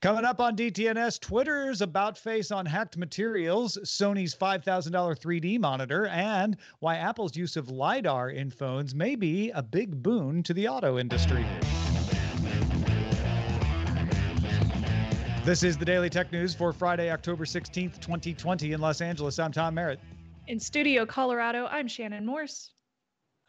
Coming up on DTNS, Twitter's about face on hacked materials, Sony's $5,000 3D monitor, and why Apple's use of LiDAR in phones may be a big boon to the auto industry. This is the Daily Tech News for Friday, October 16th, 2020, in Los Angeles. I'm Tom Merritt. In studio, Colorado, I'm Shannon Morse.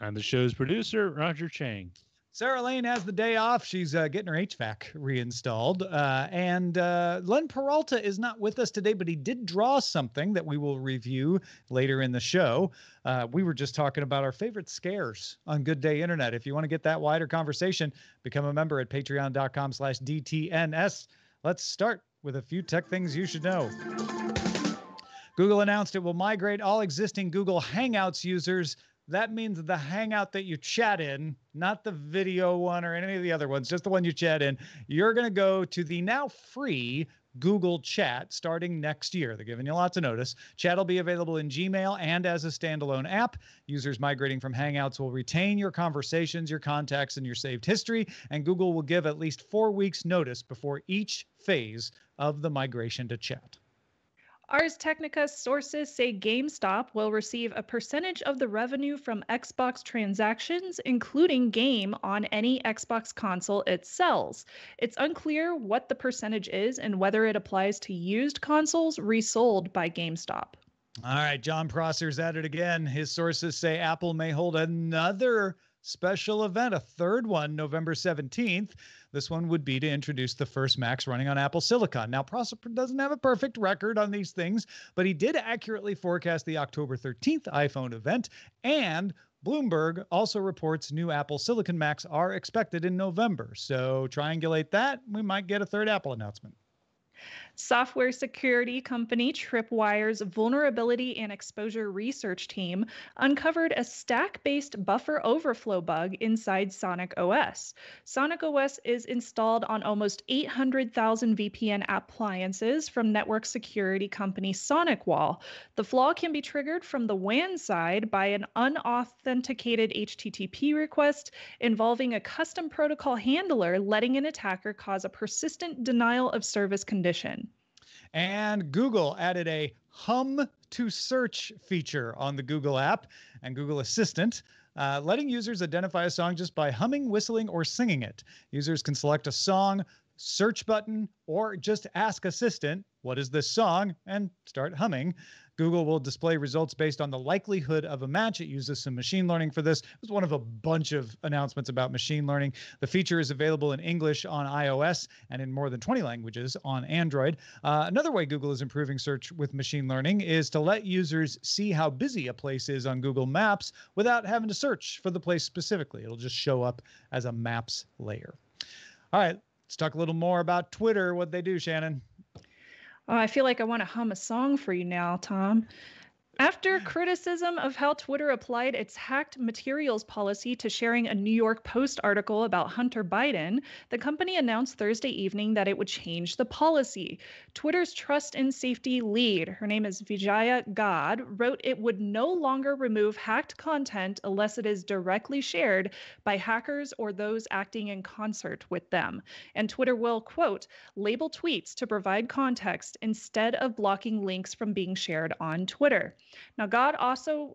I'm the show's producer, Roger Chang. Sarah Lane has the day off. She's uh, getting her HVAC reinstalled. Uh, and uh, Len Peralta is not with us today, but he did draw something that we will review later in the show. Uh, we were just talking about our favorite scares on Good Day Internet. If you want to get that wider conversation, become a member at patreon.com slash DTNS. Let's start with a few tech things you should know. Google announced it will migrate all existing Google Hangouts users that means the hangout that you chat in, not the video one or any of the other ones, just the one you chat in. You're going to go to the now free Google Chat starting next year. They're giving you lots of notice. Chat will be available in Gmail and as a standalone app. Users migrating from Hangouts will retain your conversations, your contacts, and your saved history, and Google will give at least four weeks' notice before each phase of the migration to chat. Ars Technica sources say GameStop will receive a percentage of the revenue from Xbox transactions, including game on any Xbox console it sells. It's unclear what the percentage is and whether it applies to used consoles resold by GameStop. All right, Jon Prosser's at it again. His sources say Apple may hold another special event, a third one, November 17th. This one would be to introduce the first Macs running on Apple Silicon. Now, Prosser doesn't have a perfect record on these things, but he did accurately forecast the October 13th iPhone event. And Bloomberg also reports new Apple Silicon Macs are expected in November. So triangulate that, we might get a third Apple announcement. Software security company Tripwire's vulnerability and exposure research team uncovered a stack based buffer overflow bug inside SonicOS. Sonic OS is installed on almost 800,000 VPN appliances from network security company SonicWall. The flaw can be triggered from the WAN side by an unauthenticated HTTP request involving a custom protocol handler letting an attacker cause a persistent denial of service condition. And Google added a hum to search feature on the Google app and Google Assistant. Uh, letting users identify a song just by humming, whistling, or singing it. Users can select a song, search button, or just ask Assistant, What is this song? and start humming. Google will display results based on the likelihood of a match. It uses some machine learning for this. It was one of a bunch of announcements about machine learning. The feature is available in English on iOS and in more than 20 languages on Android. Uh, another way Google is improving search with machine learning is to let users see how busy a place is on Google Maps without having to search for the place specifically. It'll just show up as a maps layer. All right, let's talk a little more about Twitter, what they do, Shannon. Oh, I feel like I want to hum a song for you now, Tom. After criticism of how Twitter applied its hacked materials policy to sharing a New York Post article about Hunter Biden, the company announced Thursday evening that it would change the policy. Twitter's trust and safety lead, her name is Vijaya Gadde, wrote it would no longer remove hacked content unless it is directly shared by hackers or those acting in concert with them. And Twitter will, quote, label tweets to provide context instead of blocking links from being shared on Twitter. Now, Gadde also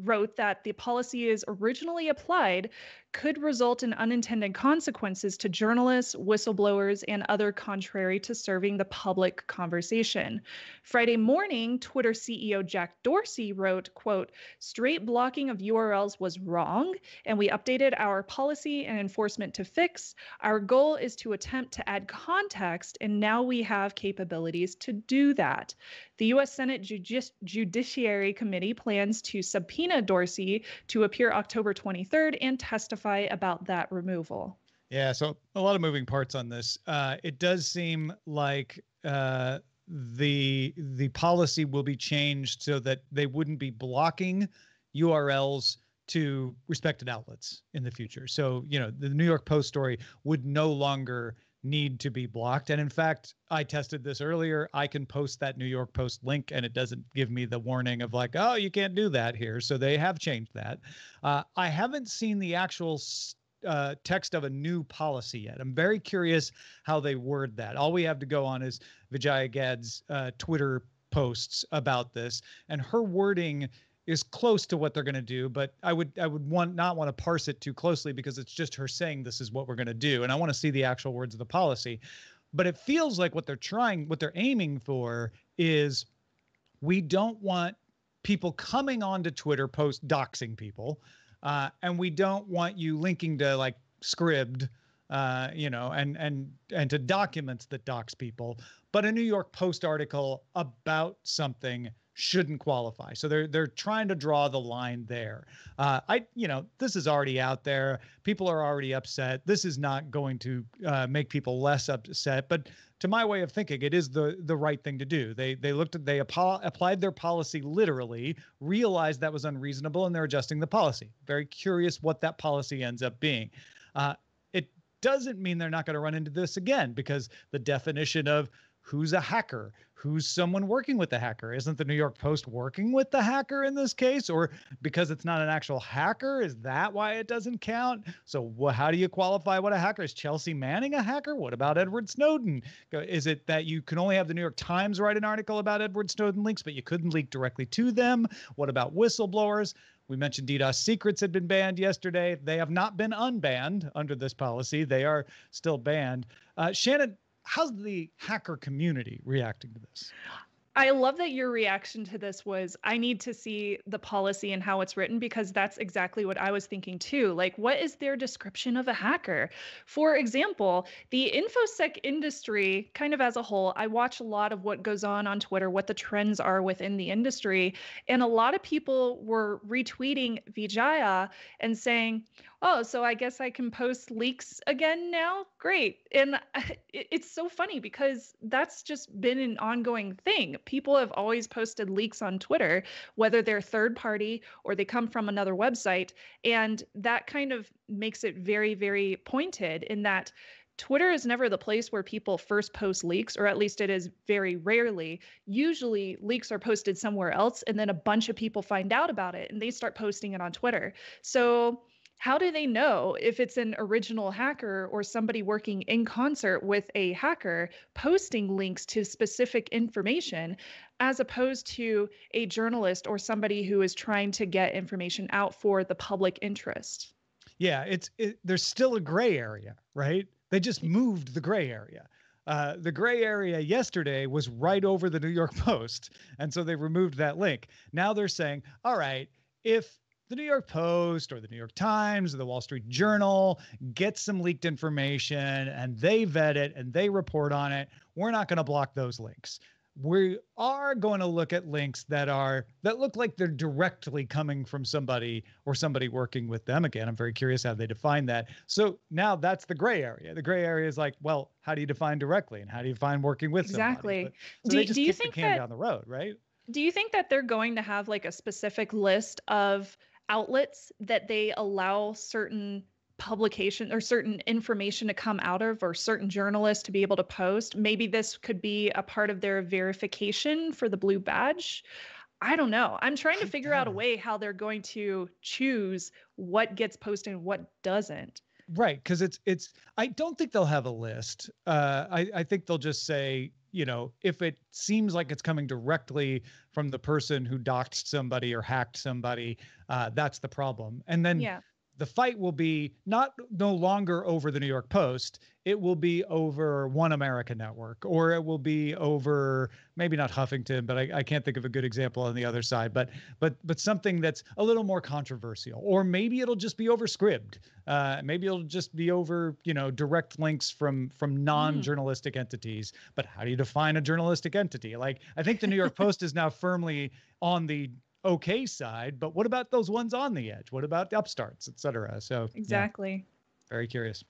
wrote that the policy is originally applied could result in unintended consequences to journalists, whistleblowers, and other contrary to serving the public conversation. Friday morning, Twitter CEO Jack Dorsey wrote, quote, straight blocking of URLs was wrong, and we updated our policy and enforcement to fix. Our goal is to attempt to add context, and now we have capabilities to do that. The U.S. Senate Judici- Judiciary Committee plans to subpoena Dorsey to appear October 23rd and testify about that removal. Yeah, so a lot of moving parts on this. Uh, it does seem like uh, the the policy will be changed so that they wouldn't be blocking URLs to respected outlets in the future. So, you know, the New York Post story would no longer need to be blocked. And in fact, I tested this earlier. I can post that New York Post link and it doesn't give me the warning of like, oh, you can't do that here. So they have changed that. Uh, I haven't seen the actual uh, text of a new policy yet. I'm very curious how they word that. All we have to go on is Vijaya Gadde's uh, Twitter posts about this, and her wording is close to what they're going to do but i would i would want not want to parse it too closely because it's just her saying this is what we're going to do and i want to see the actual words of the policy. But it feels like what they're trying what they're aiming for is we don't want people coming onto twitter post doxing people uh, and we don't want you linking to like scribd uh, you know and and and to documents that dox people. But a new york post article about something shouldn't qualify. So they're they're trying to draw the line there. Uh, I you know this is already out there. People are already upset. This is not going to uh, make people less upset. But to my way of thinking, it is the the right thing to do. They they looked at they apo- applied their policy literally, realized that was unreasonable, and they're adjusting the policy. Very curious what that policy ends up being. Uh, it doesn't mean they're not going to run into this again because the definition of who's a hacker? Who's someone working with the hacker? Isn't the new york post working with the hacker in this case? Or because it's not an actual hacker is that why it doesn't count? So wh- how do you qualify what a hacker is? Chelsea manning a hacker? What about edward snowden? Is it that you can only have the new york times write an article about edward snowden links but you couldn't leak directly to them? What about whistleblowers? We mentioned DDoS secrets had been banned yesterday. They have not been unbanned under this policy. They are still banned. Uh, Shannon, how's the hacker community reacting to this? I love that your reaction to this was I need to see the policy and how it's written because that's exactly what I was thinking too. Like, what is their description of a hacker? For example, the InfoSec industry, kind of as a whole, I watch a lot of what goes on on Twitter, what the trends are within the industry. And a lot of people were retweeting Vijaya and saying, oh, so I guess I can post leaks again now? Great. And it's so funny because that's just been an ongoing thing. People have always posted leaks on Twitter, whether they're third party or they come from another website. And that kind of makes it very, very pointed in that. Twitter is never the place where people first post leaks, or at least it is very rarely. Usually, leaks are posted somewhere else, and then a bunch of people find out about it and they start posting it on Twitter. So, how do they know if it's an original hacker or somebody working in concert with a hacker posting links to specific information as opposed to a journalist or somebody who is trying to get information out for the public interest yeah it's it, there's still a gray area right they just moved the gray area uh, the gray area yesterday was right over the New York Post. And so they removed that link. Now they're saying, all right, if the New York Post or the New York Times or the Wall Street Journal get some leaked information and they vet it and they report on it, we're not going to block those links. We are going to look at links that are that look like they're directly coming from somebody or somebody working with them. Again, I'm very curious how they define that. So now that's the gray area. The gray area is like, well, how do you define directly and how do you define working with exactly? But, so do, do you think that, down the road, right? Do you think that they're going to have like a specific list of outlets that they allow certain publication or certain information to come out of or certain journalists to be able to post. Maybe this could be a part of their verification for the blue badge. I don't know. I'm trying to figure out a way how they're going to choose what gets posted and what doesn't. Right because it's it's i don't think they'll have a list. Uh i i think they'll just say you know, if it seems like it's coming directly from the person who doxed somebody or hacked somebody, uh, that's the problem. And then yeah the fight will be not no longer over the New York Post. It will be over One America Network, or it will be over maybe not Huffington, but I, I can't think of a good example on the other side. But but but something that's a little more controversial, or maybe it'll just be over Scribd. Uh, maybe it'll just be over you know direct links from from hmm. non-journalistic mm. entities. But how do you define a journalistic entity? Like I think the New York Post is now firmly on the okay side, but what about those ones on the edge? What about the upstarts, et cetera? So exactly. Yeah, very curious.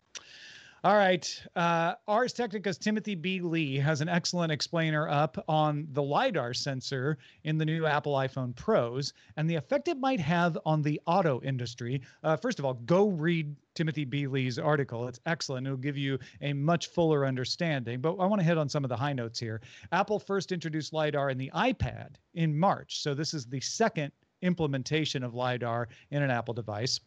All right. Uh, Ars Technica's Timothy B. Lee has an excellent explainer up on the LiDAR sensor in the new Apple iPhone Pros and the effect it might have on the auto industry. Uh, first of all, go read Timothy B. Lee's article. It's excellent. It'll give you a much fuller understanding. But I want to hit on some of the high notes here. Apple first introduced LiDAR in the iPad in March. So this is the second implementation of LiDAR in an Apple device.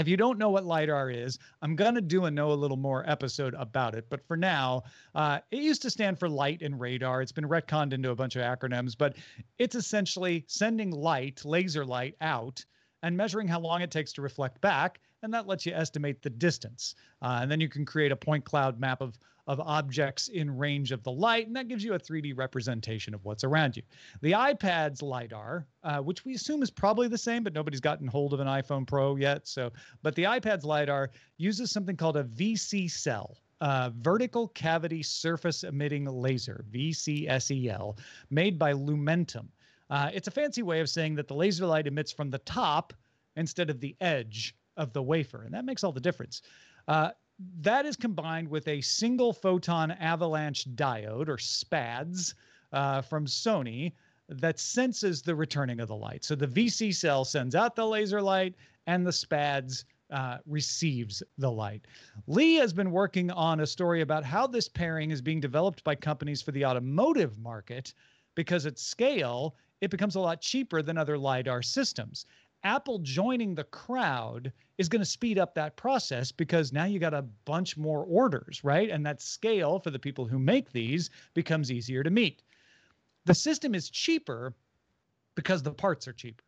If you don't know what LiDAR is, I'm going to do a Know a Little More episode about it. But for now, uh, it used to stand for light and radar. It's been retconned into a bunch of acronyms, but it's essentially sending light, laser light, out and measuring how long it takes to reflect back. And that lets you estimate the distance. Uh, and then you can create a point cloud map of of objects in range of the light, and that gives you a 3D representation of what's around you. The iPad's LiDAR, uh, which we assume is probably the same, but nobody's gotten hold of an iPhone Pro yet. So, but the iPad's LiDAR uses something called a VCSEL. Uh, vertical cavity surface emitting laser, VCSEL, made by Lumentum. Uh, it's a fancy way of saying that the laser light emits from the top instead of the edge of the wafer, and that makes all the difference. Uh, that is combined with a single photon avalanche diode or SPADS uh, from Sony that senses the returning of the light. So the VCSEL sends out the laser light and the SPADS uh, receives the light. Lee has been working on a story about how this pairing is being developed by companies for the automotive market because at scale, it becomes a lot cheaper than other LiDAR systems. Apple joining the crowd is going to speed up that process because now you got a bunch more orders, right? And that scale for the people who make these becomes easier to meet. The system is cheaper because the parts are cheaper.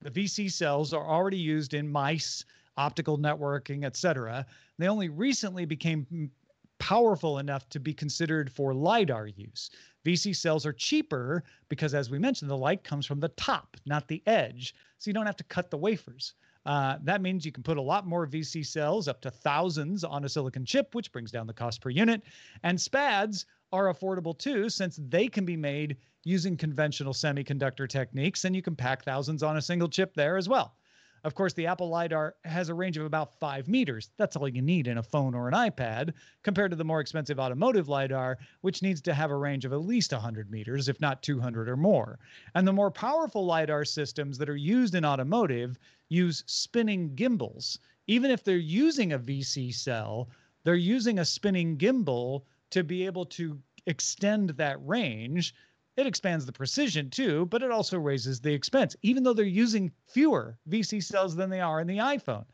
The VCSELs are already used in mice, optical networking, et cetera. They only recently became powerful enough to be considered for LiDAR use. VCSELs are cheaper because, as we mentioned, the light comes from the top, not the edge. So you don't have to cut the wafers. Uh, that means you can put a lot more VCSELs, up to thousands, on a silicon chip, which brings down the cost per unit. And SPADs are affordable too, since they can be made using conventional semiconductor techniques, and you can pack thousands on a single chip there as well. Of course, the Apple LiDAR has a range of about five meters. That's all you need in a phone or an iPad, compared to the more expensive automotive LiDAR, which needs to have a range of at least 100 meters, if not 200 or more. And the more powerful LiDAR systems that are used in automotive use spinning gimbals. Even if they're using a VCSEL, they're using a spinning gimbal to be able to extend that range it expands the precision too, but it also raises the expense, even though they're using fewer VCSELs than they are in the iPhone.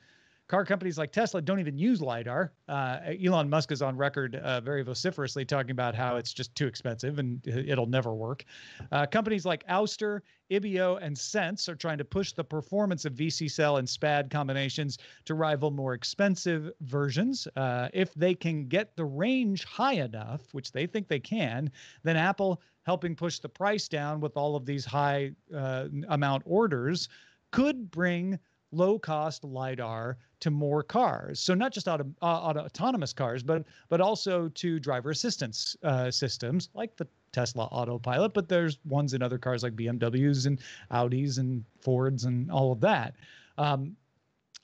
Car companies like Tesla don't even use LiDAR. Uh, Elon Musk is on record uh, very vociferously talking about how it's just too expensive and it'll never work. Uh, companies like Ouster, Ibeo, and Sense are trying to push the performance of VCSEL and SPAD combinations to rival more expensive versions. Uh, if they can get the range high enough, which they think they can, then Apple helping push the price down with all of these high uh, amount orders could bring low cost lidar to more cars. So not just auto, uh, auto autonomous cars but but also to driver assistance uh, systems like the tesla autopilot but there's ones in other cars like bmws and audis and fords and all of that. Um,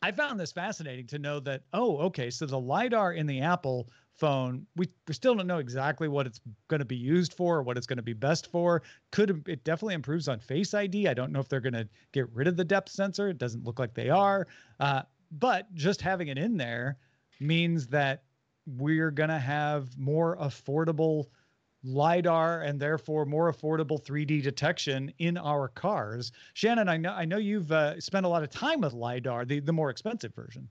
i found this fascinating to know that oh okay so the lidar in the apple phone. We, we still don't know exactly what it's going to be used for or what it's going to be best for. Could it definitely improves on Face ID? I don't know if they're going to get rid of the depth sensor. It doesn't look like they are. Uh, but just having it in there means that we're going to have more affordable lidar and therefore more affordable 3D detection in our cars. Shannon, I know I know you've uh, spent a lot of time with lidar, the the more expensive version.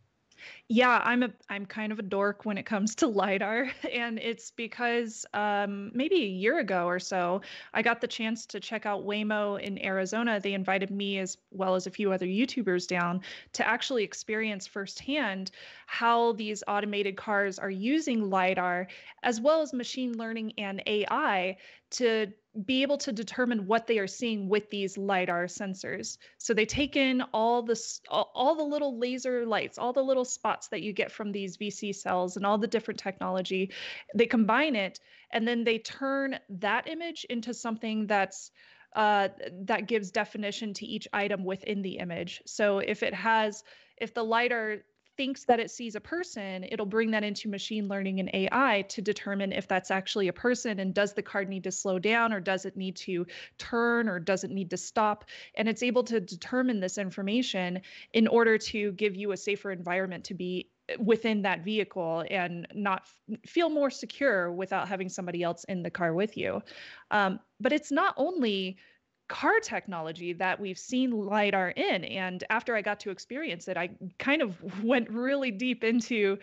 Yeah, I'm a I'm kind of a dork when it comes to lidar, and it's because um, maybe a year ago or so, I got the chance to check out Waymo in Arizona. They invited me as well as a few other YouTubers down to actually experience firsthand how these automated cars are using lidar as well as machine learning and AI to be able to determine what they are seeing with these lidar sensors. So they take in all the all, the little laser lights all the little spots that you get from these VCSELs and all the different technology. They combine it and then they turn that image into something that's uh, that gives definition to each item within the image. So if it has if the lidar thinks that it sees a person, it'll bring that into machine learning and AI to determine if that's actually a person and does the card need to slow down or does it need to turn or does it need to stop? And it's able to determine this information in order to give you a safer environment to be within that vehicle and not feel more secure without having somebody else in the car with you. Um, but it's not only car technology that we've seen lidar in and after i got to experience it i kind of went really deep into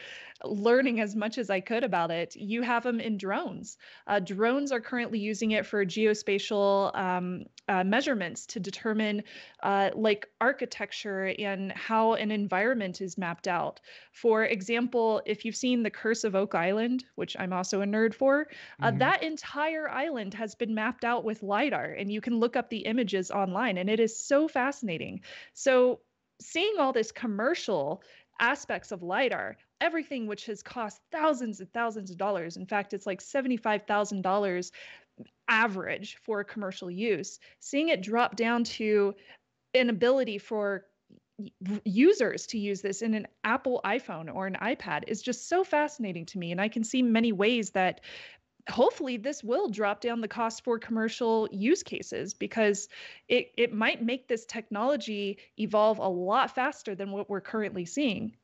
learning as much as i could about it. You have them in drones. Uh, drones are currently using it for geospatial um, uh, measurements to determine uh, like architecture and how an environment is mapped out. For example if you've seen the curse of oak island which i'm also a nerd for uh, mm-hmm. that entire island has been mapped out with lidar and you can look up the images online and it is so fascinating so seeing all this commercial aspects of lidar everything which has cost thousands and thousands of dollars in fact it's like $75000 average for commercial use seeing it drop down to an ability for users to use this in an Apple iPhone or an iPad is just so fascinating to me. And I can see many ways that hopefully this will drop down the cost for commercial use cases because it, it might make this technology evolve a lot faster than what we're currently seeing.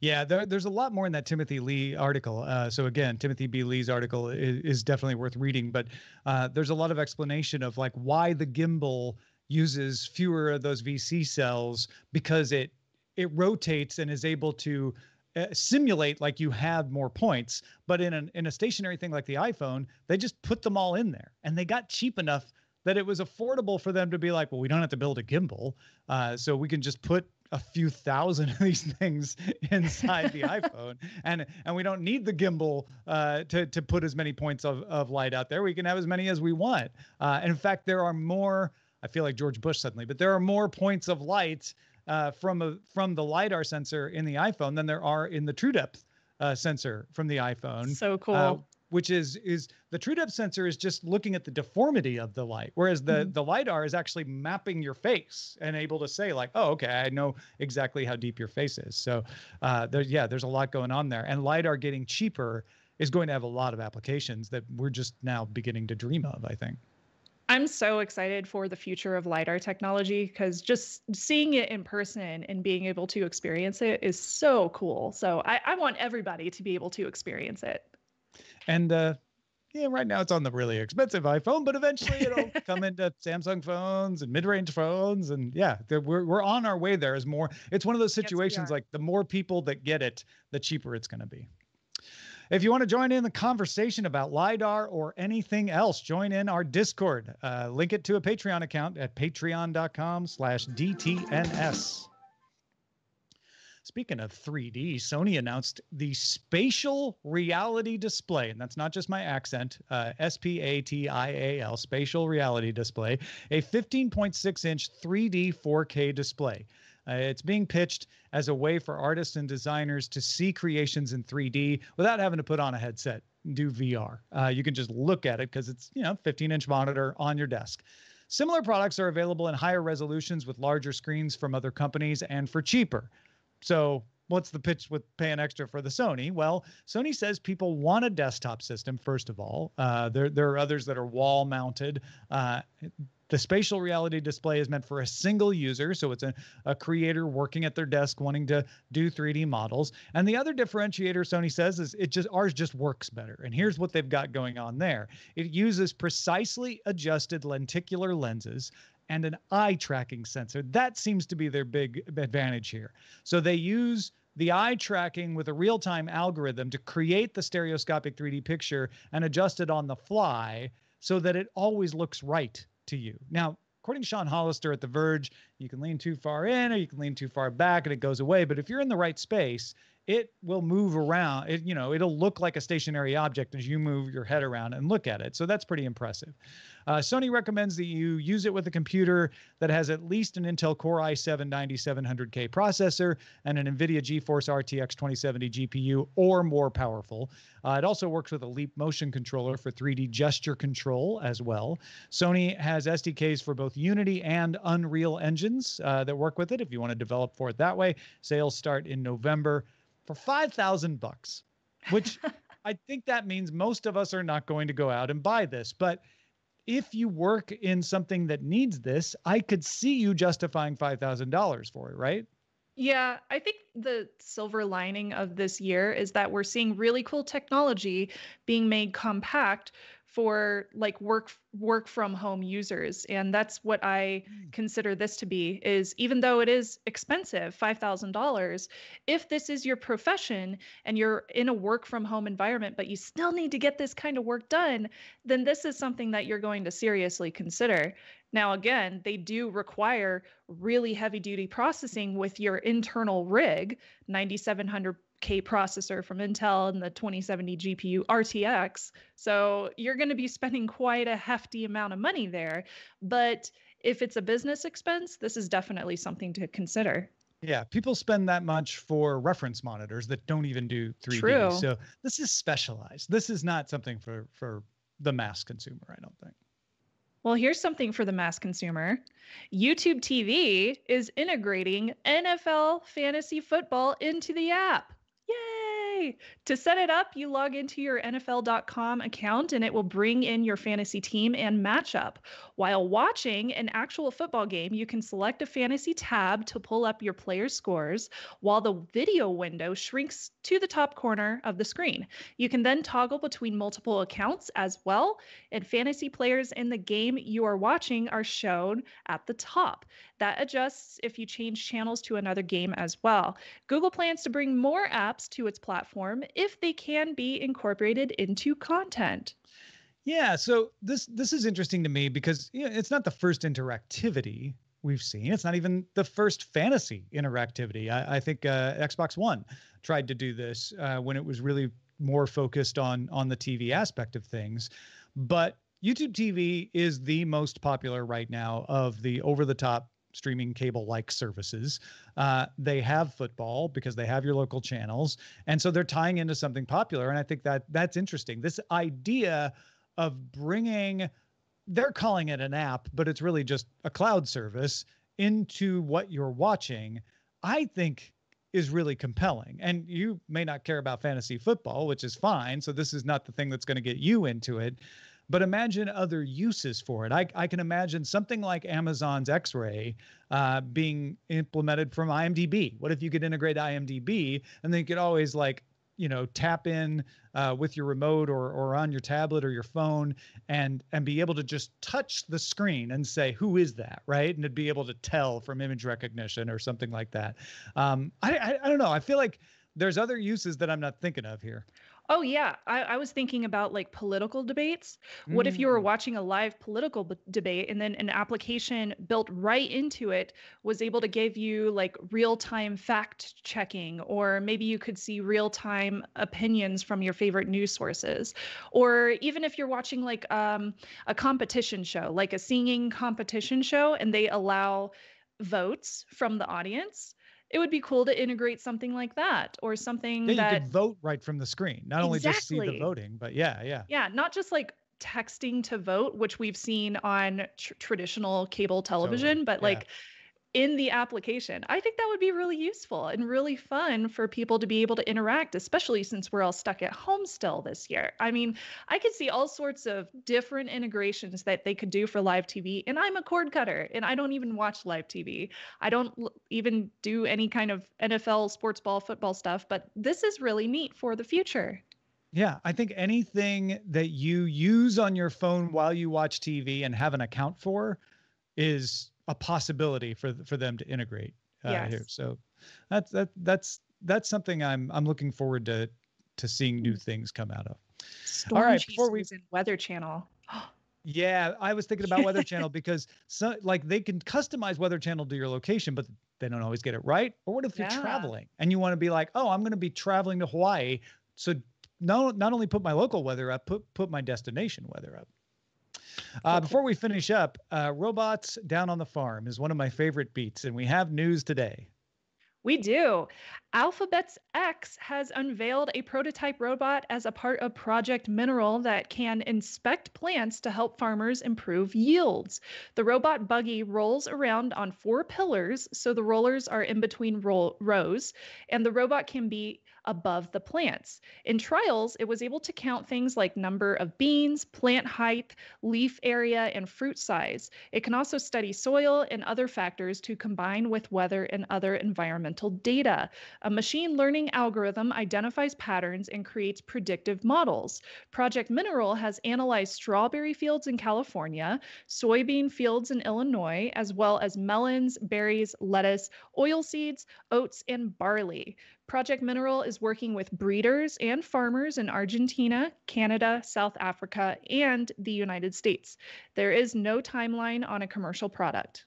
Yeah, there, there's a lot more in that Timothy Lee article. Uh, so again, Timothy B. Lee's article is, is definitely worth reading, but uh, there's a lot of explanation of like why the gimbal uses fewer of those VCSELs because it it rotates and is able to uh, simulate like you have more points. But in an in a stationary thing like the iPhone, they just put them all in there, and they got cheap enough that it was affordable for them to be like, well, we don't have to build a gimbal, uh, so we can just put a few thousand of these things inside the iPhone, and and we don't need the gimbal uh, to to put as many points of, of light out there. We can have as many as we want. Uh, in fact, there are more I feel like George Bush suddenly, but there are more points of light uh, from a from the lidar sensor in the iPhone than there are in the True Depth uh, sensor from the iPhone. So uh, cool. Uh, which is is the true depth sensor is just looking at the deformity of the light whereas the mm-hmm. the lidar is actually mapping your face and able to say like oh okay i know exactly how deep your face is so uh there yeah there's a lot going on there and lidar getting cheaper is going to have a lot of applications that we're just now beginning to dream of i think I'm so excited for the future of LiDAR technology because just seeing it in person and being able to experience it is so cool. So I, I want everybody to be able to experience it. And uh, yeah, right now it's on the really expensive iPhone, but eventually it'll come into Samsung phones and mid-range phones, and yeah, we're we're on our way there. As more, it's one of those situations yes, like the more people that get it, the cheaper it's going to be. If you want to join in the conversation about LiDAR or anything else, join in our Discord. Uh, link it to a Patreon account at patreon.com slash DTNS. Speaking of 3D, Sony announced the spatial reality display, and that's not just my accent, uh, S P A T I A L, spatial reality display, a 15.6 inch 3D 4K display. Uh, it's being pitched as a way for artists and designers to see creations in 3D without having to put on a headset and do VR. Uh, you can just look at it because it's you know 15 inch monitor on your desk. Similar products are available in higher resolutions with larger screens from other companies and for cheaper. So what's the pitch with paying extra for the Sony? Well, Sony says people want a desktop system first of all. Uh, there there are others that are wall mounted. Uh, the spatial reality display is meant for a single user, so it's a, a creator working at their desk wanting to do 3D models. And the other differentiator Sony says is it just ours just works better. And here's what they've got going on there. It uses precisely adjusted lenticular lenses and an eye tracking sensor. That seems to be their big advantage here. So they use the eye tracking with a real time algorithm to create the stereoscopic 3D picture and adjust it on the fly so that it always looks right to you. Now, according to Sean Hollister at The Verge, you can lean too far in or you can lean too far back and it goes away. But if you're in the right space, it will move around. It, you know, it'll look like a stationary object as you move your head around and look at it. So that's pretty impressive. Uh, Sony recommends that you use it with a computer that has at least an Intel Core i7 9700K processor and an NVIDIA GeForce RTX 2070 GPU or more powerful. Uh, it also works with a Leap motion controller for 3D gesture control as well. Sony has SDKs for both Unity and Unreal engines uh, that work with it if you want to develop for it that way. Sales start in November for 5000 bucks, which I think that means most of us are not going to go out and buy this, but if you work in something that needs this, I could see you justifying $5,000 for it, right? Yeah, I think the silver lining of this year is that we're seeing really cool technology being made compact for like work work from home users and that's what i hmm. consider this to be is even though it is expensive $5000 if this is your profession and you're in a work from home environment but you still need to get this kind of work done then this is something that you're going to seriously consider. Now again they do require really heavy duty processing with your internal rig 9700 K processor from Intel and the 2070 GPU RTX. So you're going to be spending quite a hefty amount of money there. But if it's a business expense, this is definitely something to consider. Yeah, people spend that much for reference monitors that don't even do 3D. True. So this is specialized. This is not something for for the mass consumer, I don't think. Well, here's something for the mass consumer. YouTube TV is integrating NFL fantasy football into the app. To set it up, you log into your NFL.com account and it will bring in your fantasy team and matchup. While watching an actual football game, you can select a fantasy tab to pull up your players' scores while the video window shrinks to the top corner of the screen. You can then toggle between multiple accounts as well, and fantasy players in the game you are watching are shown at the top. That adjusts if you change channels to another game as well. Google plans to bring more apps to its platform if they can be incorporated into content. Yeah, so this this is interesting to me because you know, it's not the first interactivity we've seen. It's not even the first fantasy interactivity. I, I think uh, Xbox One tried to do this uh, when it was really more focused on on the TV aspect of things, but YouTube TV is the most popular right now of the over the top streaming cable like services. Uh, they have football because they have your local channels. And so they're tying into something popular. And I think that that's interesting. This idea of bringing, they're calling it an app, but it's really just a cloud service into what you're watching, I think is really compelling. And you may not care about fantasy football, which is fine. So this is not the thing that's going to get you into it but imagine other uses for it. I, I can imagine something like Amazon's X Ray uh, being implemented from IMDb. What if you could integrate IMDb and then you could always like, you know, tap in uh, with your remote or, or on your tablet or your phone and and be able to just touch the screen and say who is that right and be able to tell from image recognition or something like that. Um, I, I I don't know. I feel like there's other uses that I'm not thinking of here. Oh yeah, I, I was thinking about like political debates. What if you were Mm. watching a live political b- debate and then an application built right into it was able to give you like real-time fact checking, or maybe you could see real-time opinions from your favorite news sources, or even if you're watching like um, a competition show, like a singing competition show, and they allow votes from the audience. It would be cool to integrate something like that, or something Yeah, that you could vote right from the screen. Not only just see the voting, but yeah, yeah. yeah, not just like texting to vote, which we've seen on tr- traditional cable television, but yeah. In the application. I think that would be really useful and really fun for people to be able to interact, especially since we're all stuck at home still this year. I mean, I could see all sorts of different integrations that they could do for live TV. And I'm a cord cutter and I don't even watch live TV. I don't l- even do any kind of NFL, sports ball, football stuff, but this is really neat for the future. Yeah, I think anything that you use on your phone while you watch TV and have an account for is a possibility for for them to integrate uh, here. So that's that that's that's something I'm I'm looking forward to to seeing new things come out of. Storm right, before we- and Weather Channel. Yeah, I was thinking about Weather Channel because so like they can customize Weather Channel to your location, but they don't always get it right. Or what if Yeah. you're traveling and you want to be like, oh, I'm going to be traveling to Hawaii, so not not only put my local weather up, put put my destination weather up. Uh, before we finish up, uh, robots down on the farm is one of my favorite beats, and we have news today. We do. Alphabet's X has unveiled a prototype robot as a part of Project Mineral that can inspect plants to help farmers improve yields. The robot buggy rolls around on four pillars, so the rollers are in between roll- rows, and the robot can be above the plants. In trials, it was able to count things like number of beans, plant height, leaf area, and fruit size. It can also study soil and other factors to combine with weather and other environmental data. A machine learning algorithm identifies patterns and creates predictive models. Project Mineral has analyzed strawberry fields in California, soybean fields in Illinois, as well as melons, berries, lettuce, oil seeds, oats, and barley. Project Mineral is working with breeders and farmers in Argentina, Canada, South Africa, and the United States. There is no timeline on a commercial product.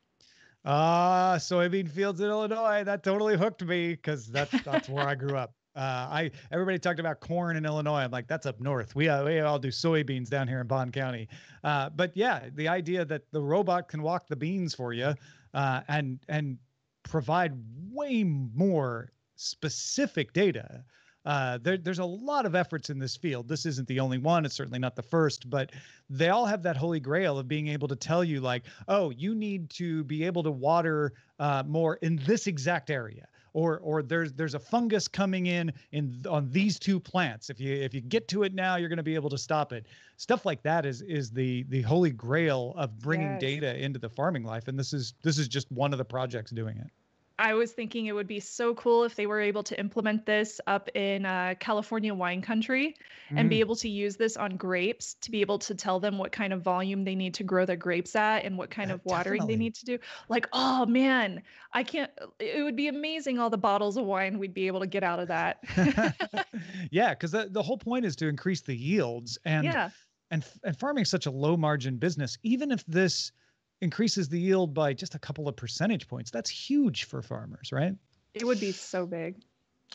Ah, soybean fields in Illinois. That totally hooked me because that's that's where I grew up. Uh, I everybody talked about corn in Illinois. I'm like, that's up north. We uh, we all do soybeans down here in Bond County. Uh, but yeah, the idea that the robot can walk the beans for you uh, and and provide way more specific data. Uh, there, there's a lot of efforts in this field. This isn't the only one. It's certainly not the first, but they all have that holy grail of being able to tell you, like, oh, you need to be able to water uh, more in this exact area or or there's there's a fungus coming in in on these two plants. If you if you get to it now, you're going to be able to stop it. Stuff like that is is the the holy grail of bringing yes. data into the farming life, and this is this is just one of the projects doing it. I was thinking it would be so cool if they were able to implement this up in uh, California wine country mm. and be mm. able to use this on grapes to be able to tell them what kind of volume they need to grow their grapes at and what kind of watering definitely. they need to do. Like, oh man, I can't, it would be amazing all the bottles of wine we'd be able to get out of that. yeah, because the, the whole point is to increase the yields. And, yeah. and, and farming is such a low margin business. Even if this, increases the yield by just a couple of percentage points. That's huge for farmers, right? It would be so big.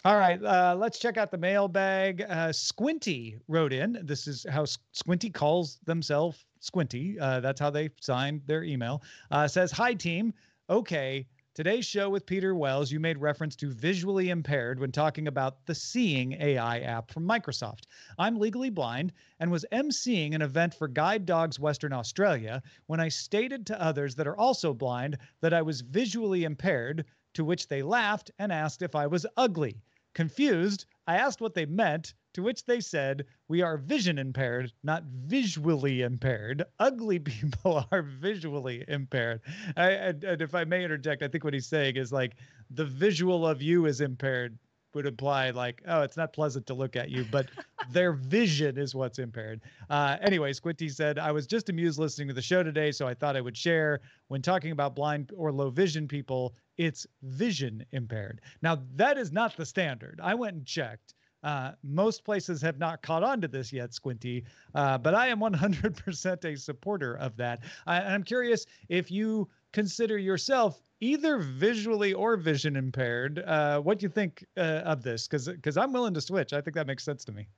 All right, uh, let's check out the mailbag. Uh, Squinty wrote in. This is how Squinty calls themselves Squinty. Uh, that's how they signed their email. Uh, says, "Hi team. Okay, Today's show with Peter Wells, you made reference to visually impaired when talking about the Seeing AI app from Microsoft. I'm legally blind and was emceeing an event for Guide Dogs Western Australia when I stated to others that are also blind that I was visually impaired, to which they laughed and asked if I was ugly. Confused, I asked what they meant, to which they said, We are vision impaired, not visually impaired. Ugly people are visually impaired. I, and, and if I may interject, I think what he's saying is like the visual of you is impaired would imply like, oh, it's not pleasant to look at you, but their vision is what's impaired. Uh, anyway, Squinty said, I was just amused listening to the show today, so I thought I would share. When talking about blind or low vision people, it's vision impaired. Now, that is not the standard. I went and checked. Uh, most places have not caught on to this yet, Squinty, uh, but I am 100% a supporter of that. I, I'm curious if you consider yourself either visually or vision impaired. Uh, what do you think uh, of this? Because because I'm willing to switch. I think that makes sense to me.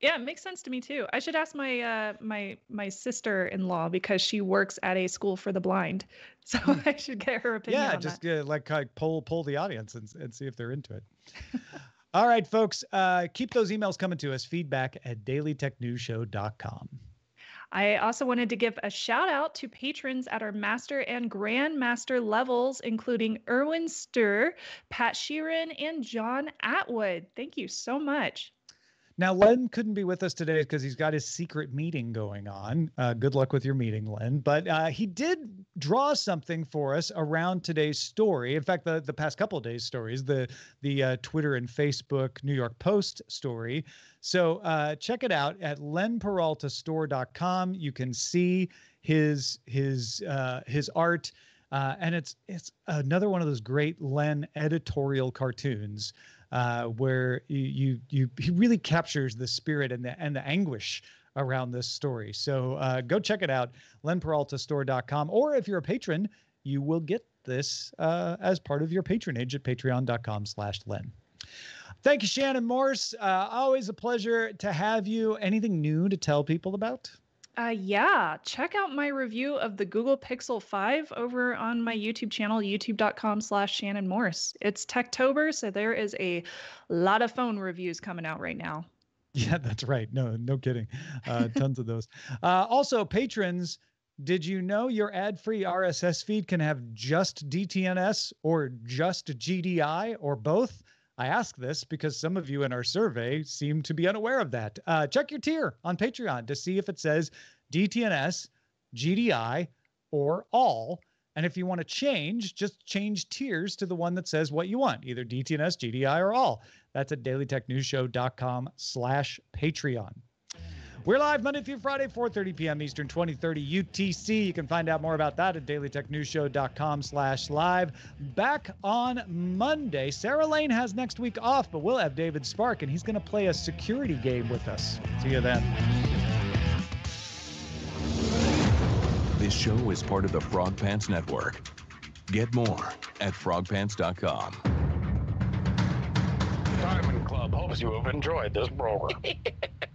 Yeah, it makes sense to me too. I should ask my uh, my my sister-in-law because she works at a school for the blind, so hmm. I should get her opinion. Yeah, just uh, like like pull pull the audience and and see if they're into it. All right, folks, uh, keep those emails coming to us. Feedback at dailytechnewsshow.com. I also wanted to give a shout out to patrons at our master and grandmaster levels, including Erwin Sturr, Pat Sheeran, and John Atwood. Thank you so much. Now, Len couldn't be with us today because he's got his secret meeting going on. Uh, good luck with your meeting, Len. But uh, he did draw something for us around today's story. In fact, the, the past couple days' stories, the the uh, Twitter and Facebook New York Post story. So uh, check it out at lenperaltastore.com. You can see his his uh, his art. Uh, and it's it's another one of those great Len editorial cartoons uh, where you, you he really captures the spirit and the and the anguish around this story. So uh, go check it out, lenperaltastore.com, or if you're a patron, you will get this uh, as part of your patronage at patreon.com slash len. Thank you, Shannon Morse. Uh, always a pleasure to have you. Anything new to tell people about? Uh, yeah, check out my review of the Google Pixel 5 over on my YouTube channel, youtube.com slash Shannon Morse. It's Techtober, so there is a lot of phone reviews coming out right now. Yeah, that's right. No, no kidding. Uh, tons of those. Uh, also, patrons, did you know your ad-free RSS feed can have just DTNS or just GDI or both? I ask this because some of you in our survey seem to be unaware of that. Uh, check your tier on Patreon to see if it says DTNS, GDI, or all. And if you want to change, just change tiers to the one that says what you want, either DTNS, GDI, or all. That's at dailytechnewsshow.com slash Patreon. We're live Monday through Friday, 4.30 p.m. Eastern, 2030 UTC. You can find out more about that at dailytechnewsshow.com slash live. Back on Monday. Sarah Lane has next week off, but we'll have David Spark, and he's going to play a security game with us. See you then. This show is part of the Frog Pants Network. Get more at frogpants.com. Diamond Club hopes you have enjoyed this program.